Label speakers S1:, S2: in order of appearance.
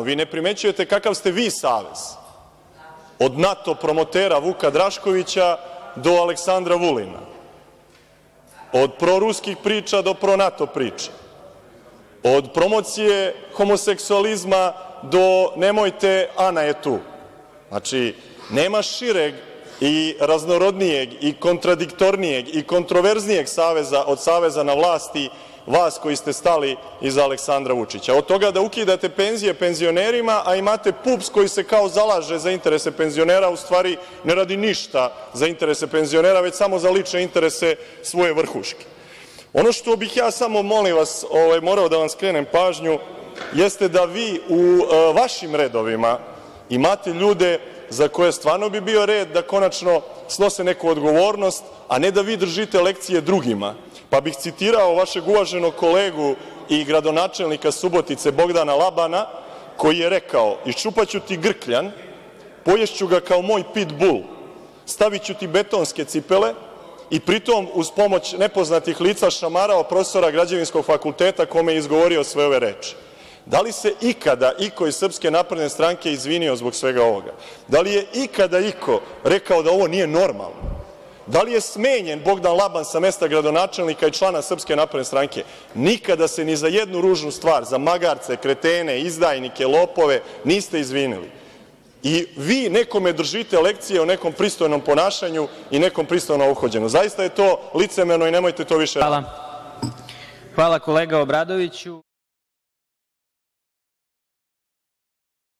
S1: Vi ne primećujete kakav ste vi savez, od NATO promotera Vuka Draškovića do Aleksandra Vulina, od proruskih priča do pronato priča, od promocije homoseksualizma do nemojte, Ana je tu. Znači, nema šireg i raznorodnijeg i kontradiktornijeg i kontroverznijeg saveza od saveza na vlasti vas koji ste stali iza Aleksandra Vučića, od toga da ukidate penzije penzionerima, a imate PUPS koji se kao zalaže za interese penzionera, u stvari ne radi ništa za interese penzionera, već samo za lične interese svoje vrhuške. Ono što bih ja samo, molim vas, morao da vam skrenem pažnju, jeste da vi u vašim redovima imate ljude za koje stvarno bi bio red da konačno snose neku odgovornost, a ne da vi držite lekcije drugima. Pa bih citirao vašeg uvaženog kolegu i gradonačelnika Subotice Bogdana Labana, koji je rekao – iščupaću ti grkljan, poješću ga kao moj pit bul, staviću ti betonske cipele i pritom uz pomoć nepoznatih lica šamarao profesora građevinskog fakulteta kome je izgovorio sve ove reči. Da li se ikada iko iz Srpske napredne stranke izvinio zbog svega ovoga? Da li je ikada iko rekao da ovo nije normalno? Da li je smenjen Bogdan Laban sa mesta gradonačelnika i člana Srpske napredne stranke? Nikada se ni za jednu ružnu stvar, za magarce, kretene, izdajnike, lopove niste izvinili. I vi nekome držite lekcije o nekom pristojnom ponašanju i nekom pristojnom ophođenju. Zaista je to licemerno i nemojte to više
S2: Hvala. Hvala kolega Obradoviću.